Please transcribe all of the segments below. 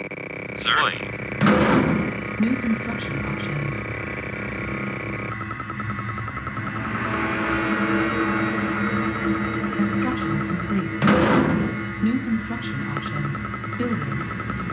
Survey. New construction options. Construction complete. New construction options. Building.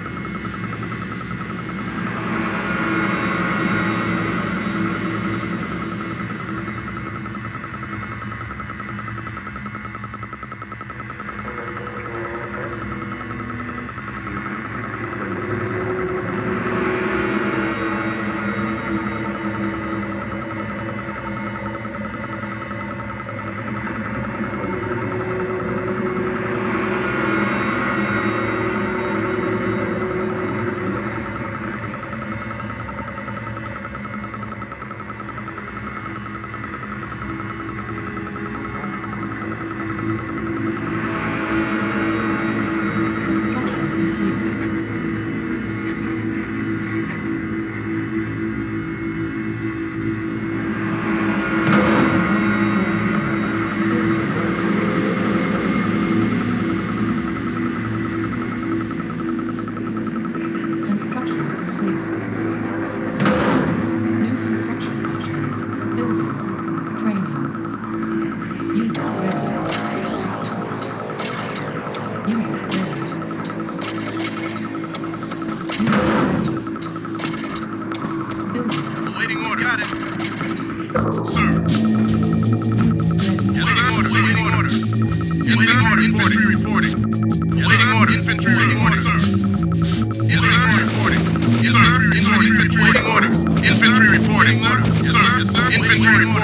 Victory.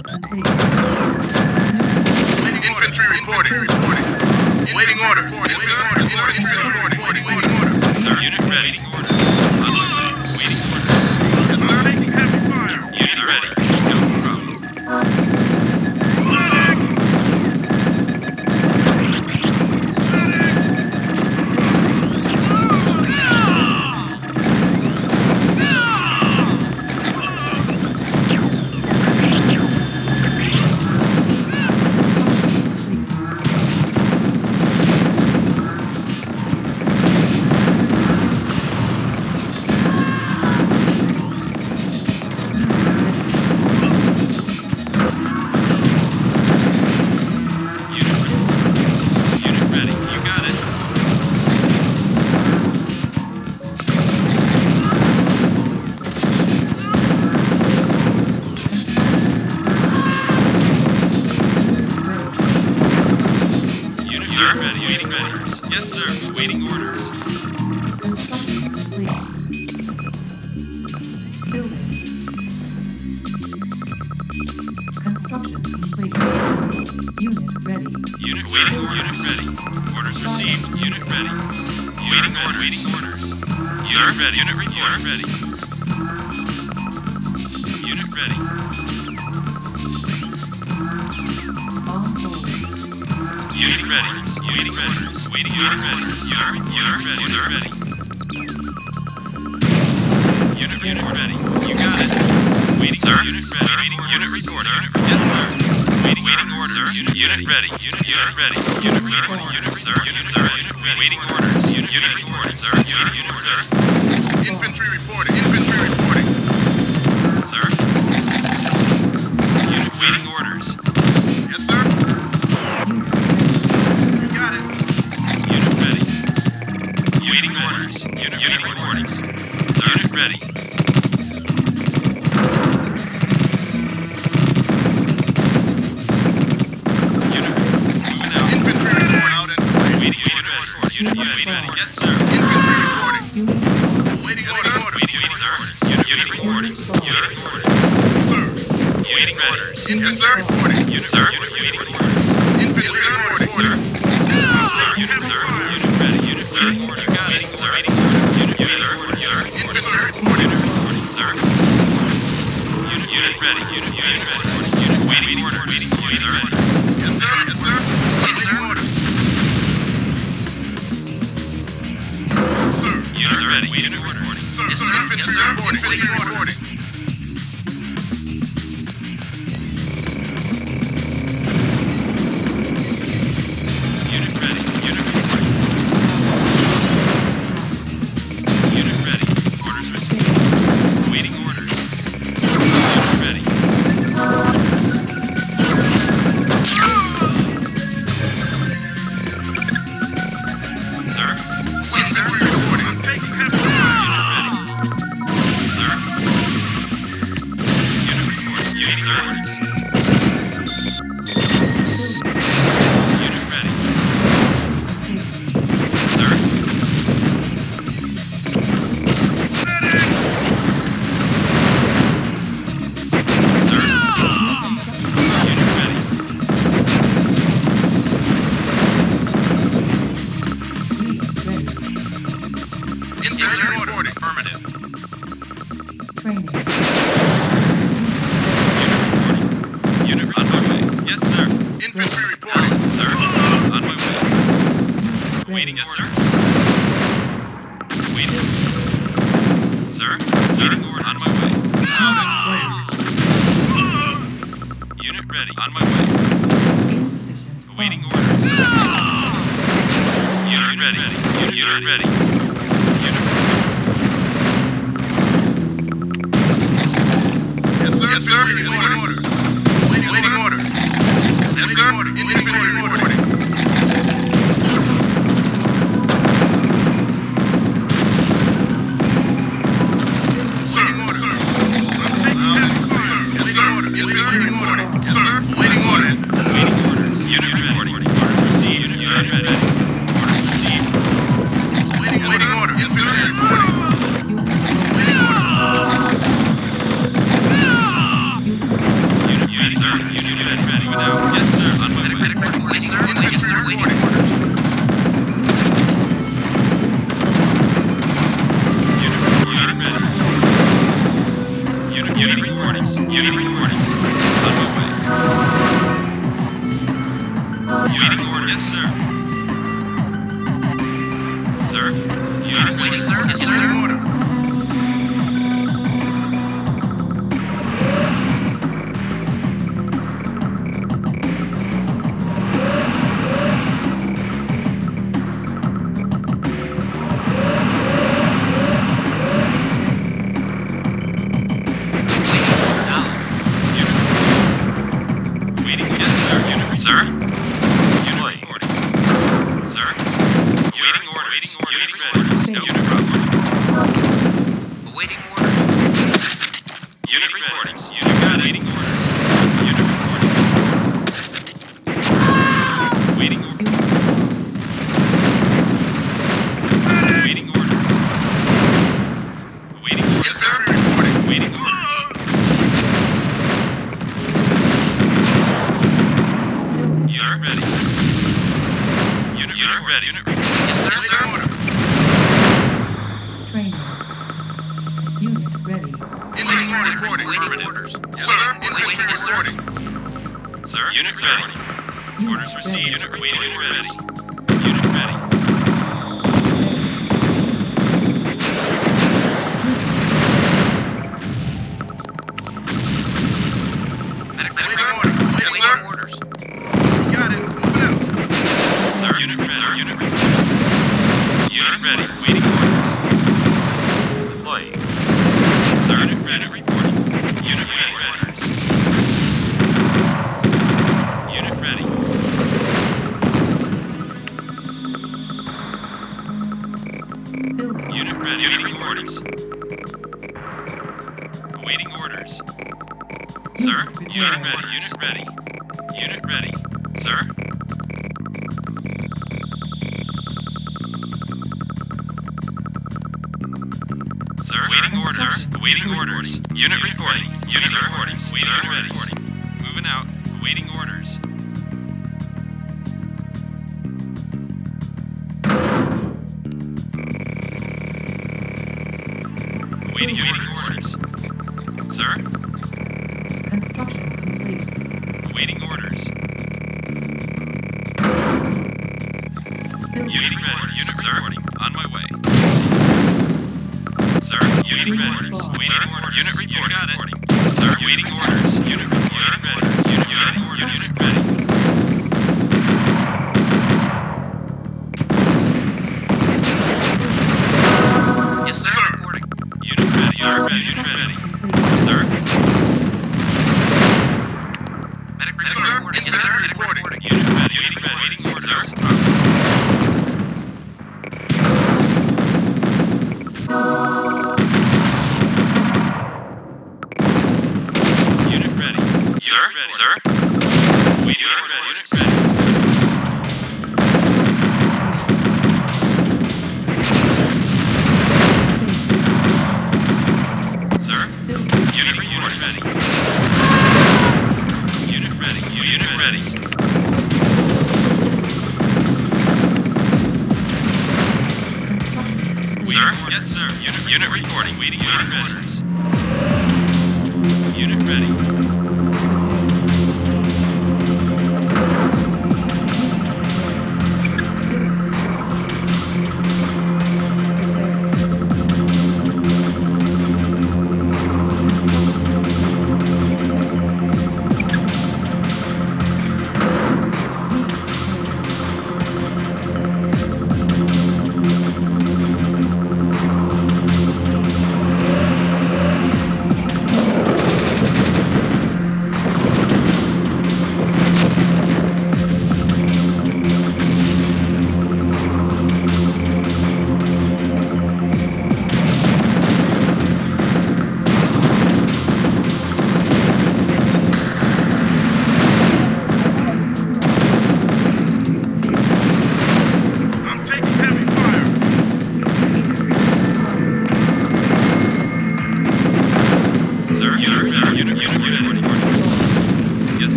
Infantry reporting. Waiting order. Infantry reporting. Waiting order. Unit ready. ready. Sir? Sir? Meeting order. On my way. Loaded. Unit ready. On my way. Awaiting orders. Unit ready. Unit, Unit ready. ready. Yes, sir. Yes, sir. Waiting orders. Waiting orders. Yes, sir. Infantry reporting. Unit ready.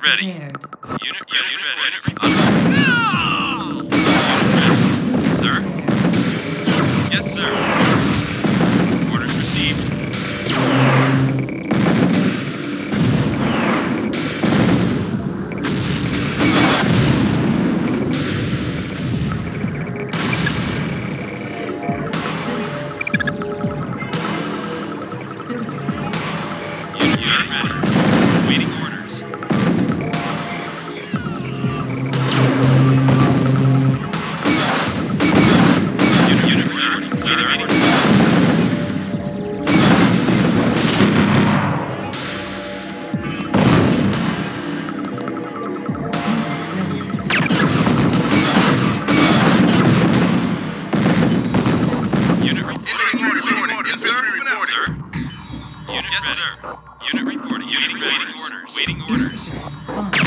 Prepared. Waiting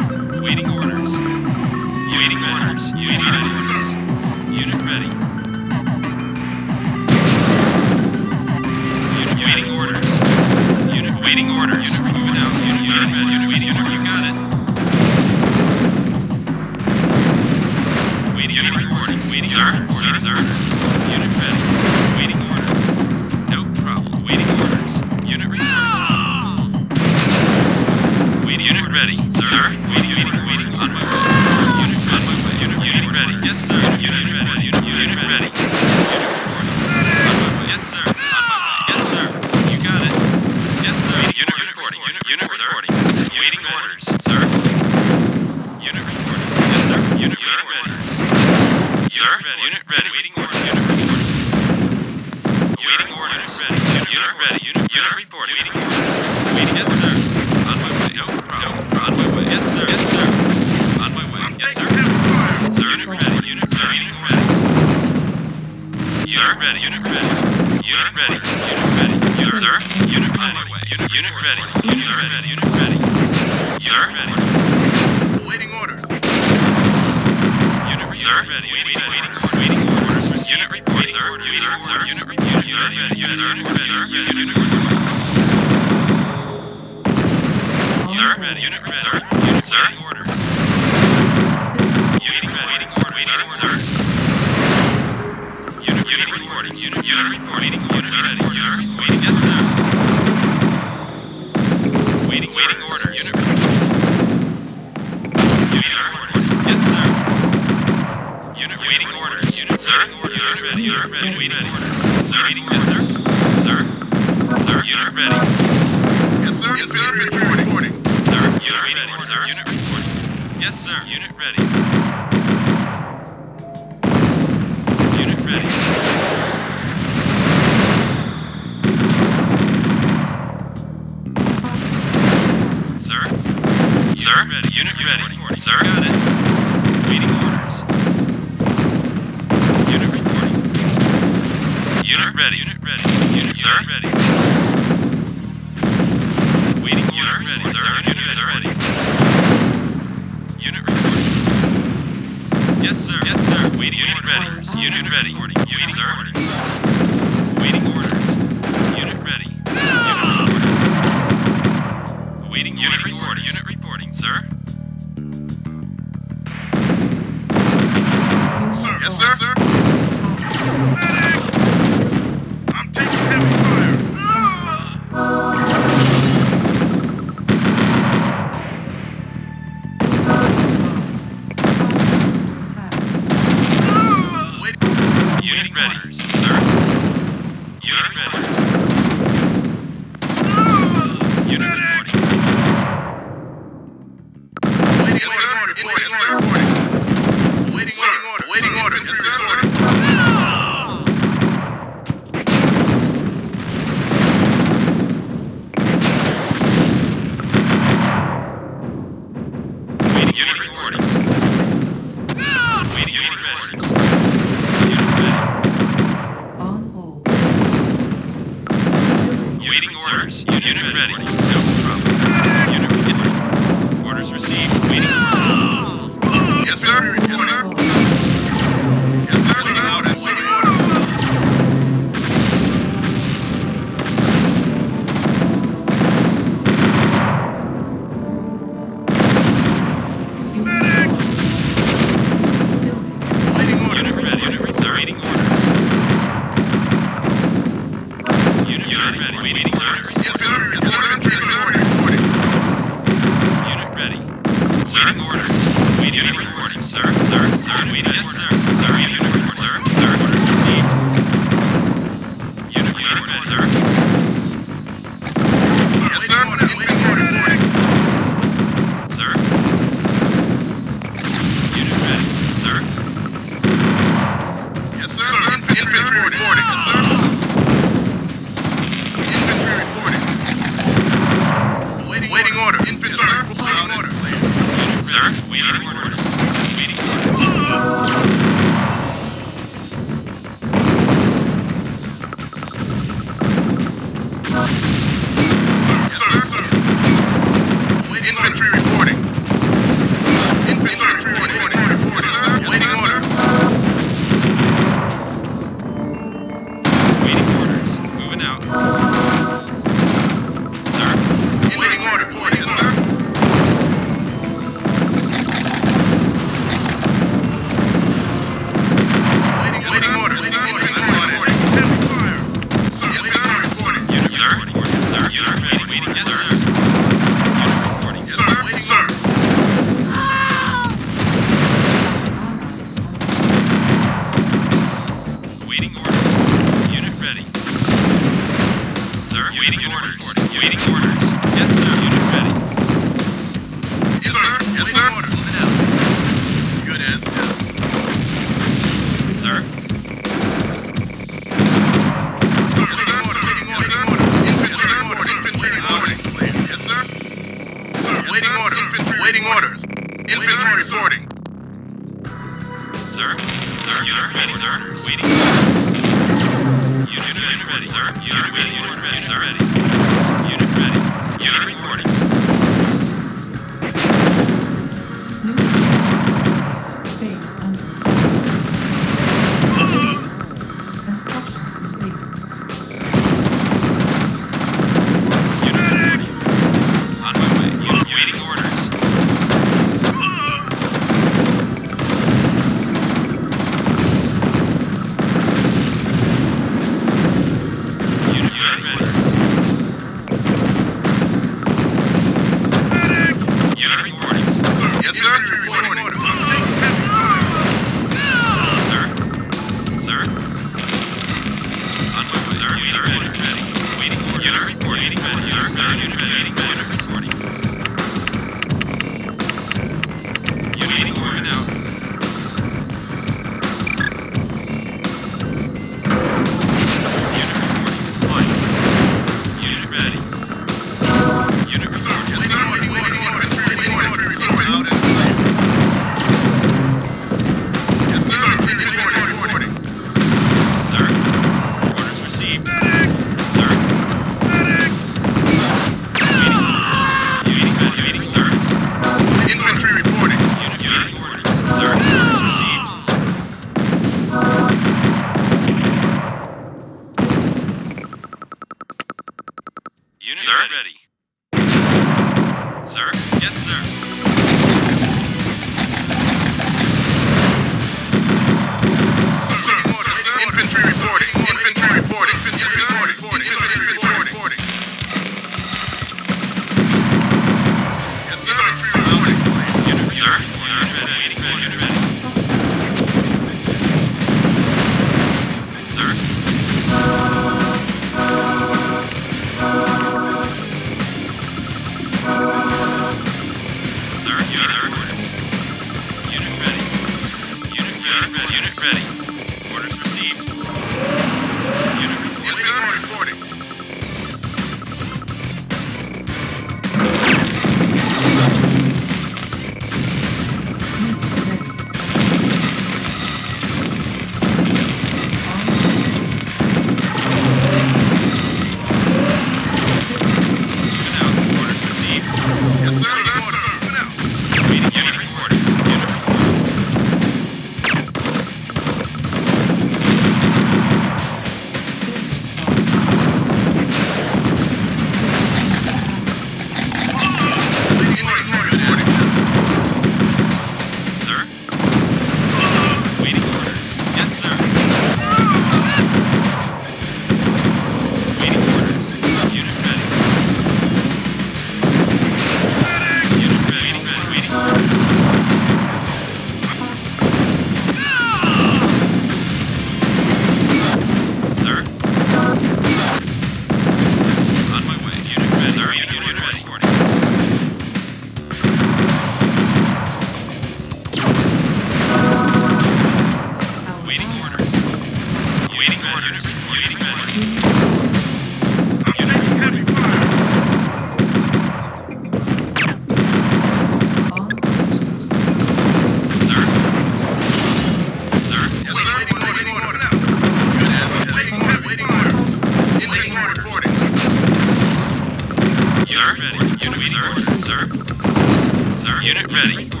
ready.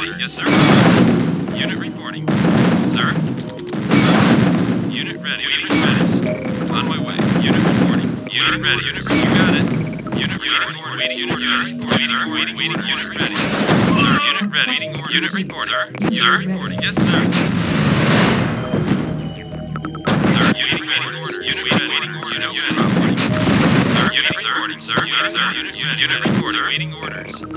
ready. Yes, sir. Unit reporting. Sir. Unit ready. Unit ready. On my way. Unit reporting. Unit ready. Unit ready. You got it. Unit reporting. Waiting unit sir. Waiting waiting unit ready. Sir, unit ready. Unit reporting. Sir. Sir reporting. Yes, sir. Sir, unit ready. Unit ready. Unit reporting. Sir, unit reporting. Sir, sir, unit ready. Unit reporting. Waiting orders.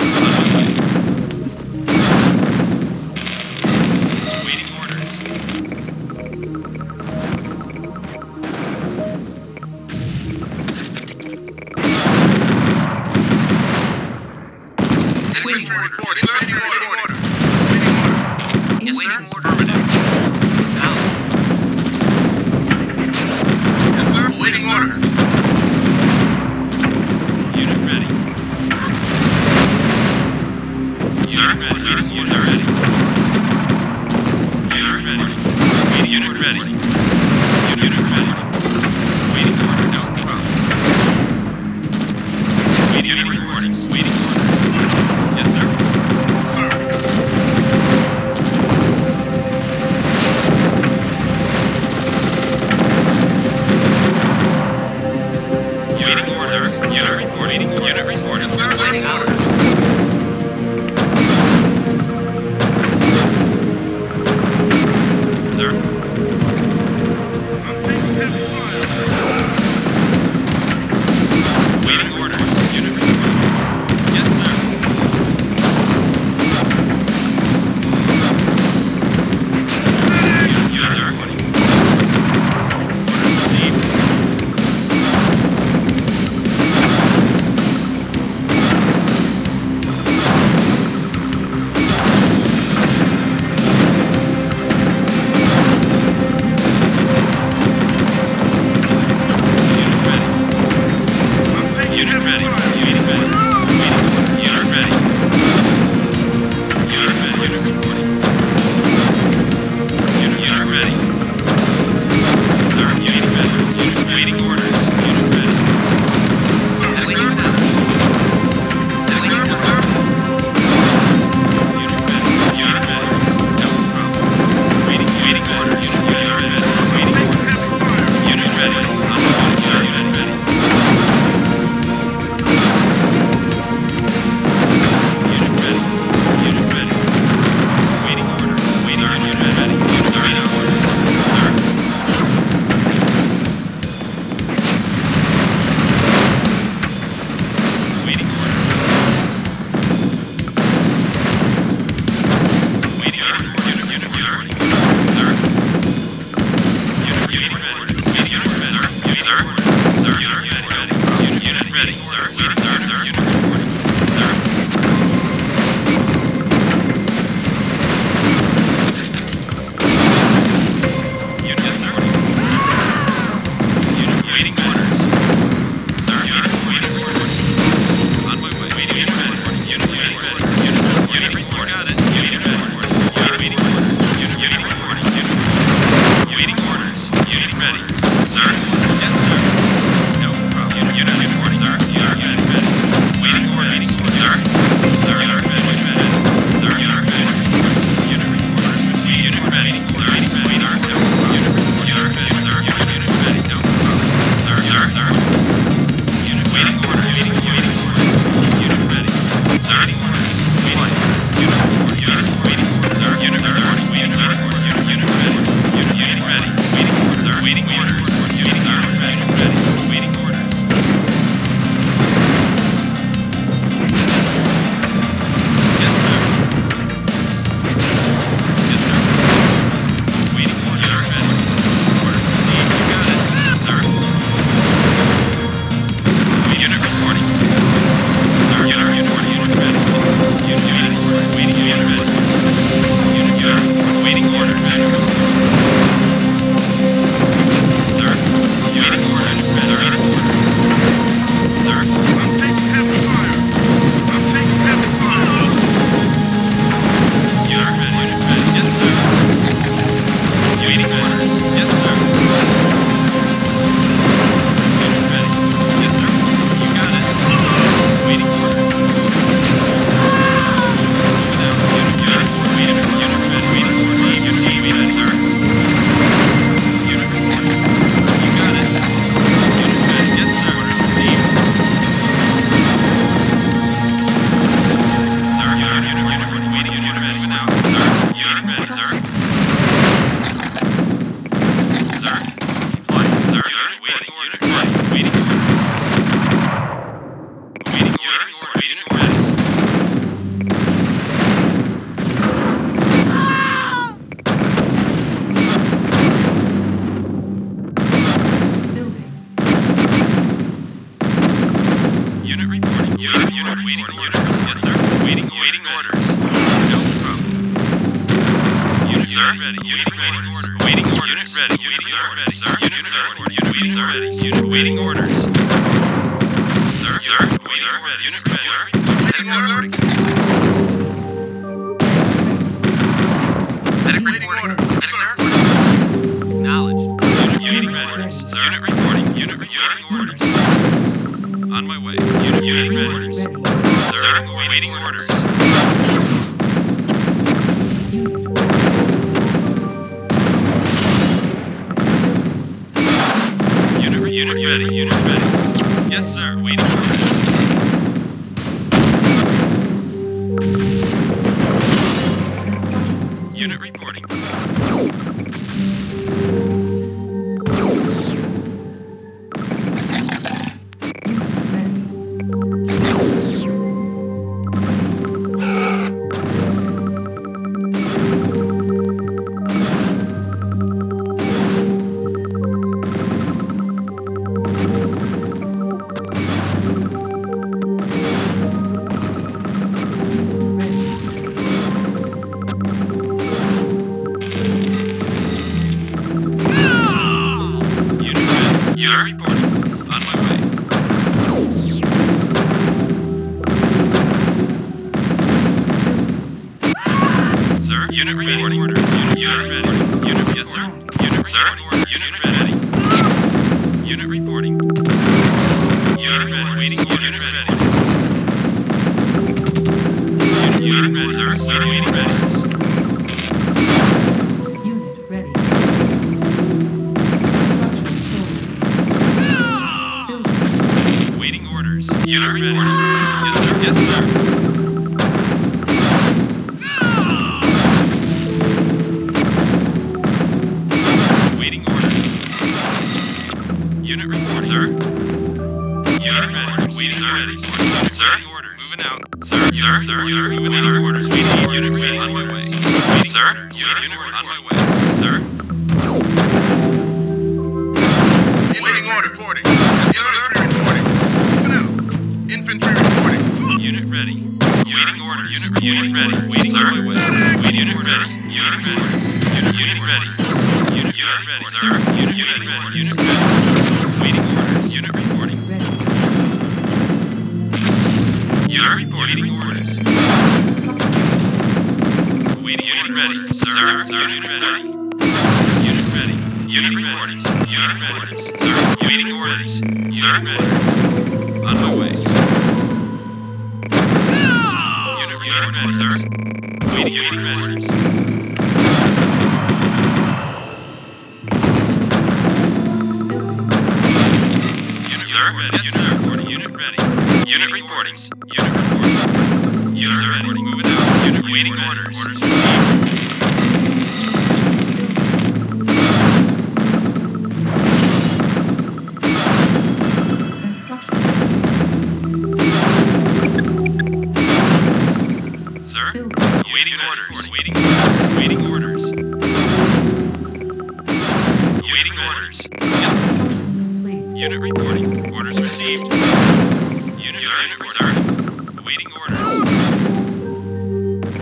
Unit reporting. Orders received. Unit, sir, unit reporting. Awaiting orders.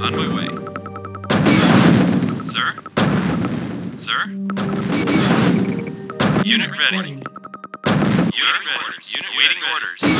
On my way. Sir? Sir? Unit ready. Unit, unit ready. Unit waiting ready. orders.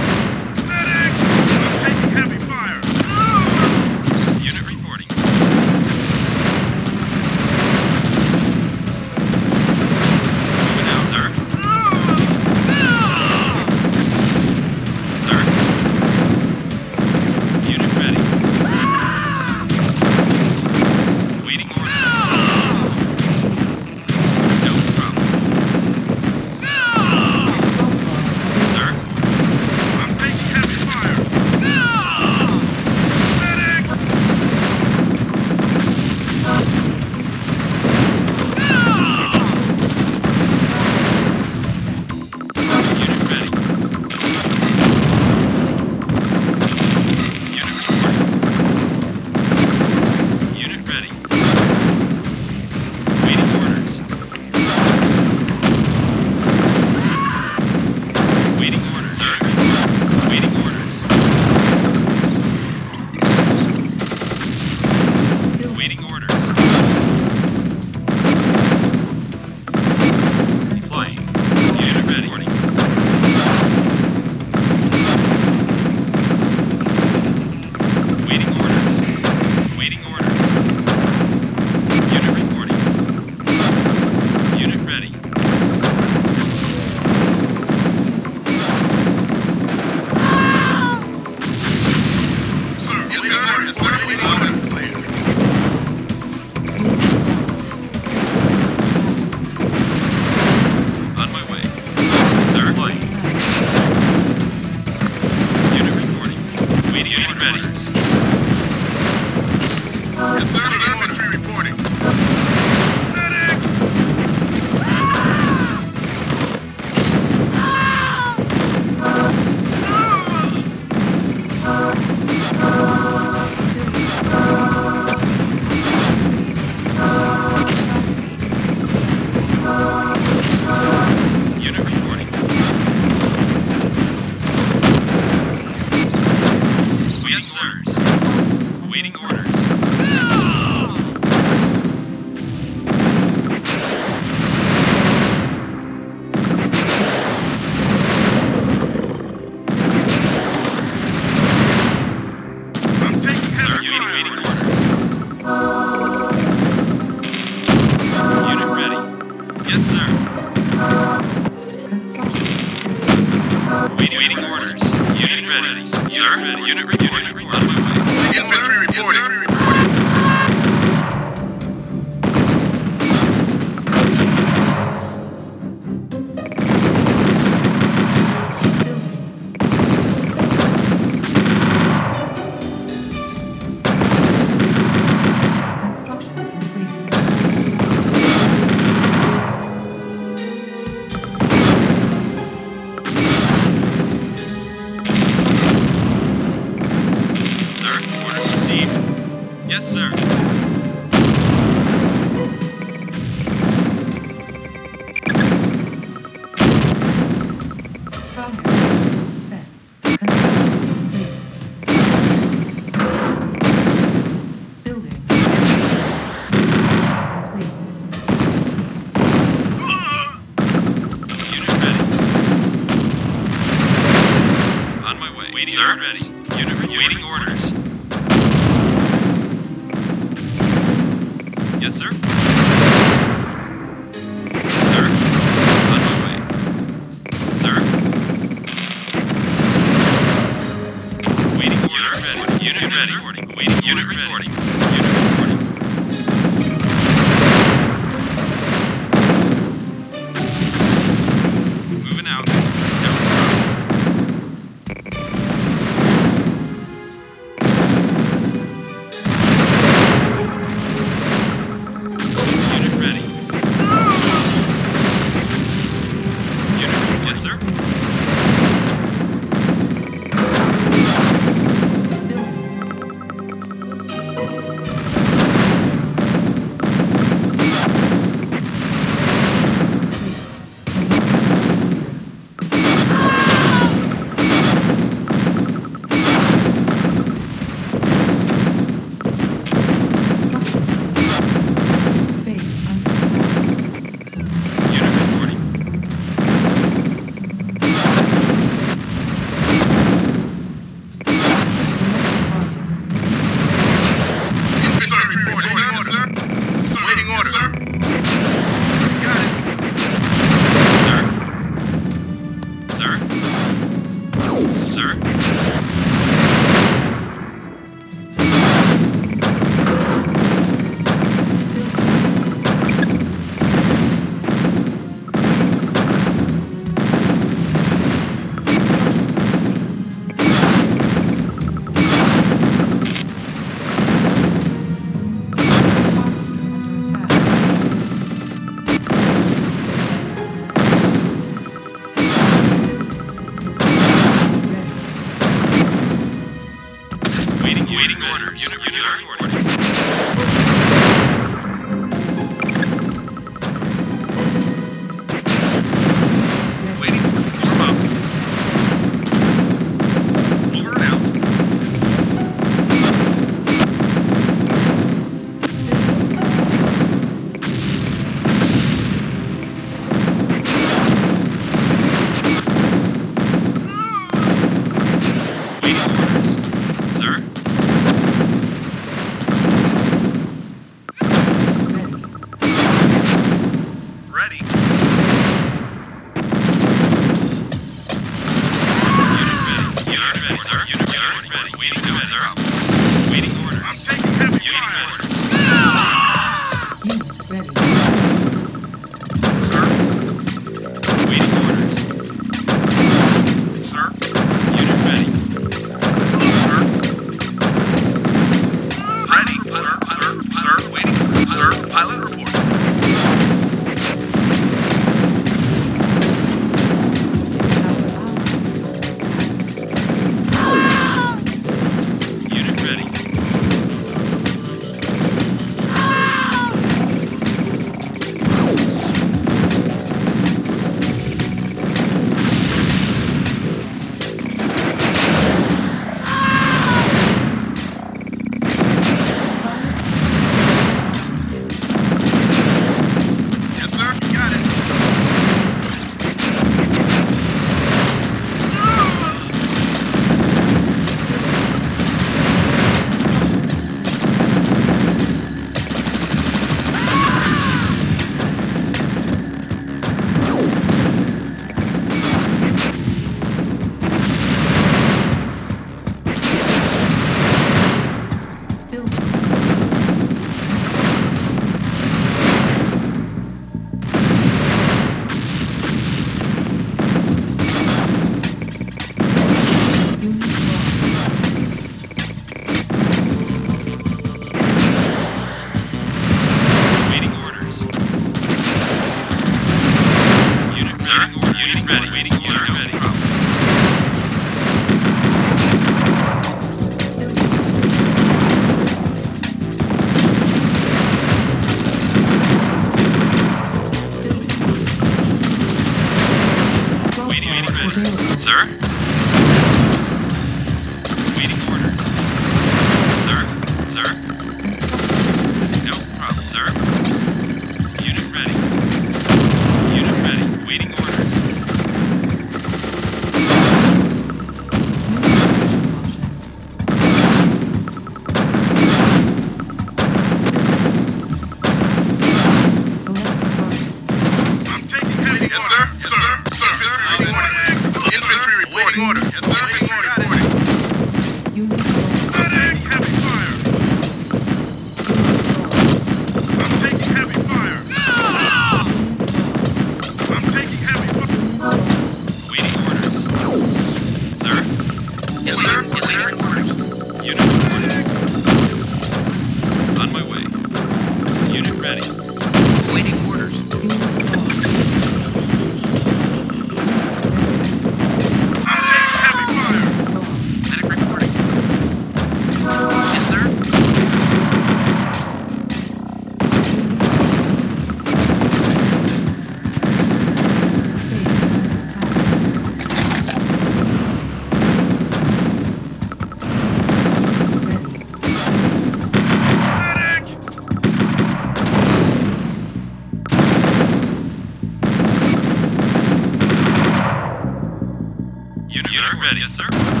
Sir.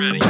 Ready.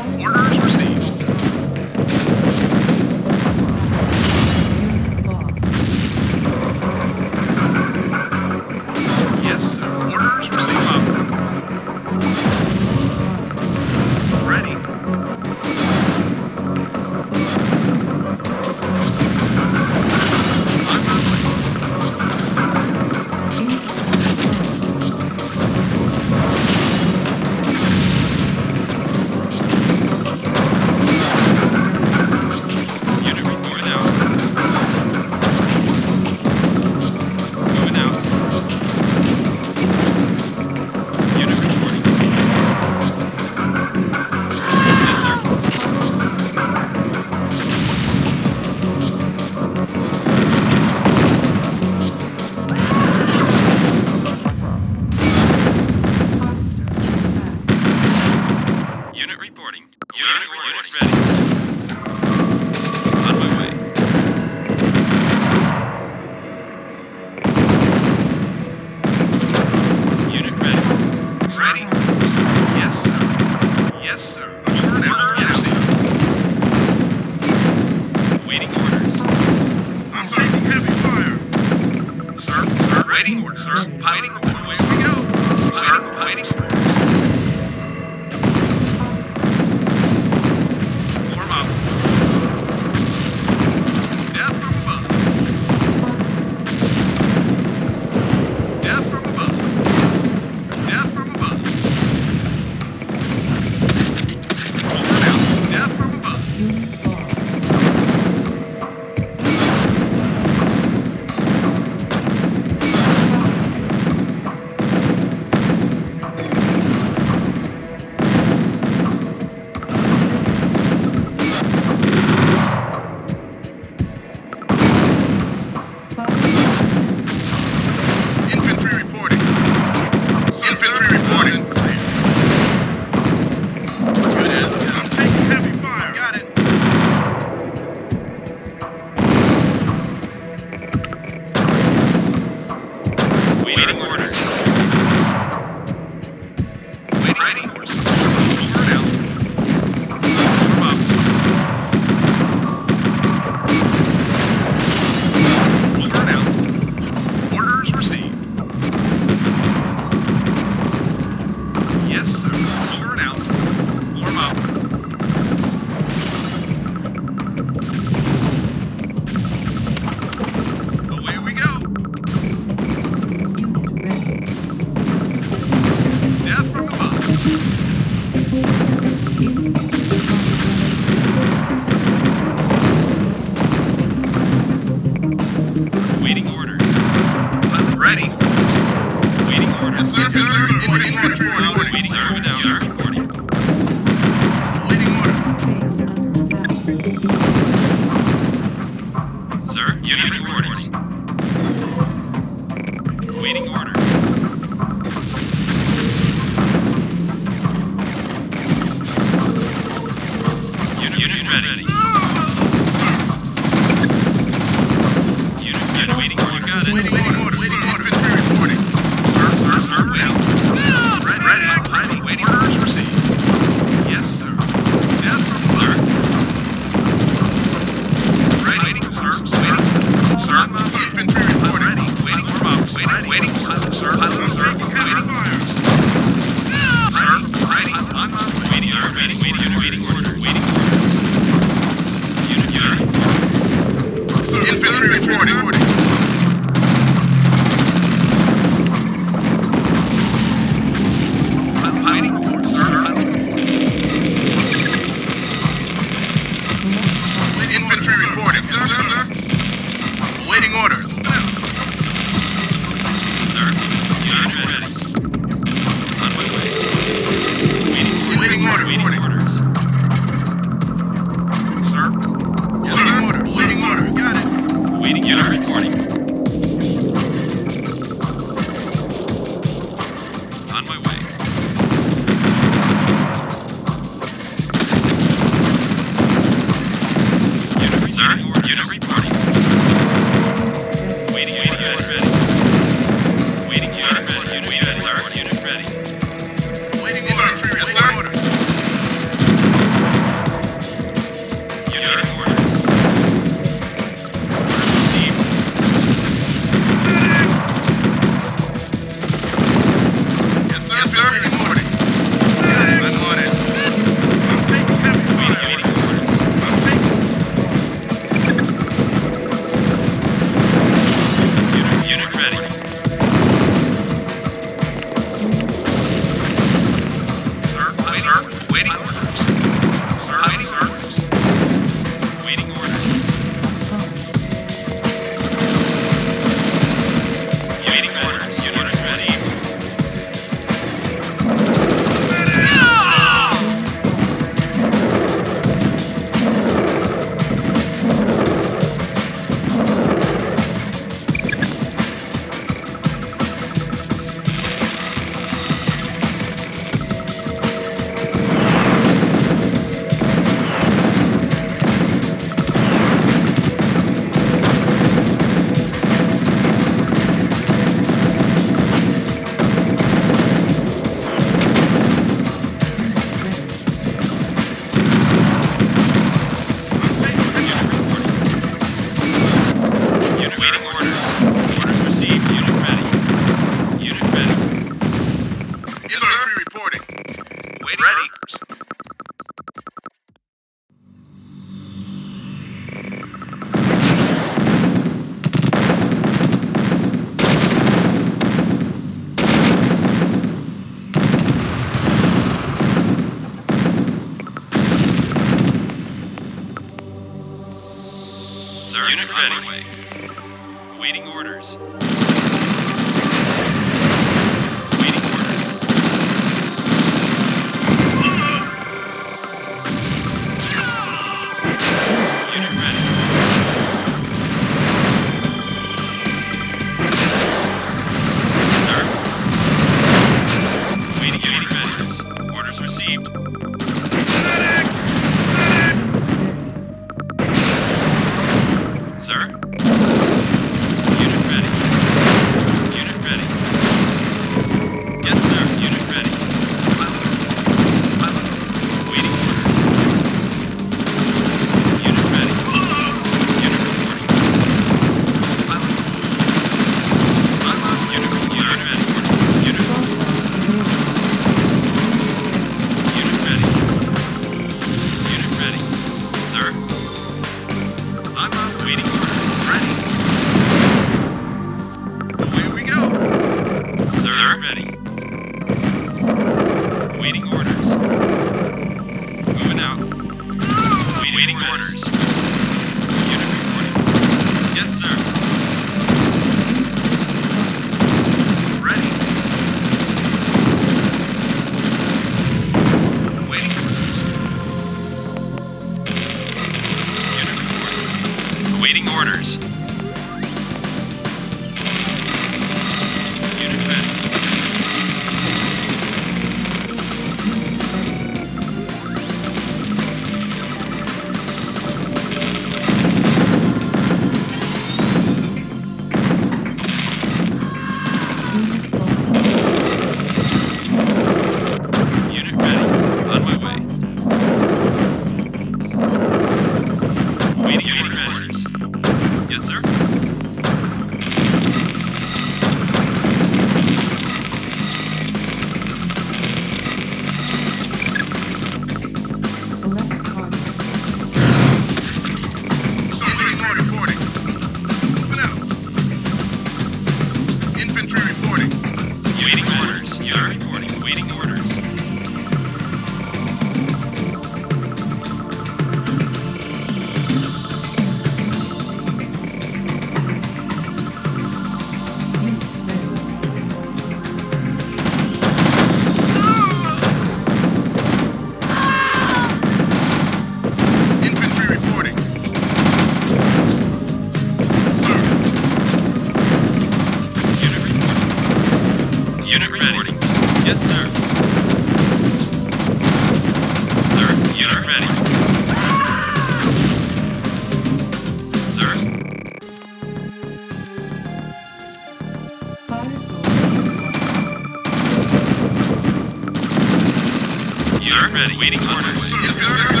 Sir. Ready. Waiting orders.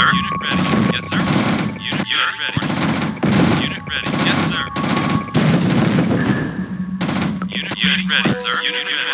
sir. Unit ready. Yes, sir. Unit, Unit ready. ready. Unit ready. Yes, sir. Unit, Unit ready, sir. Unit ready.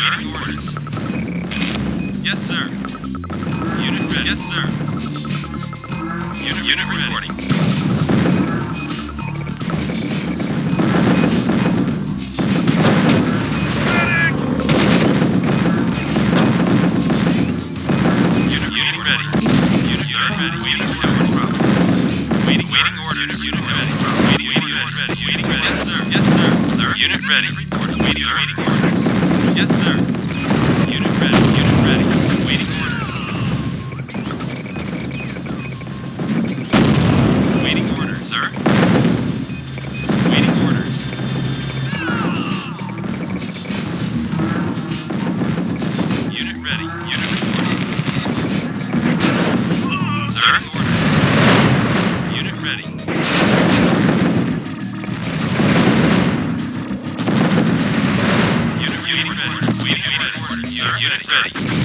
Ready. Sir. Ready.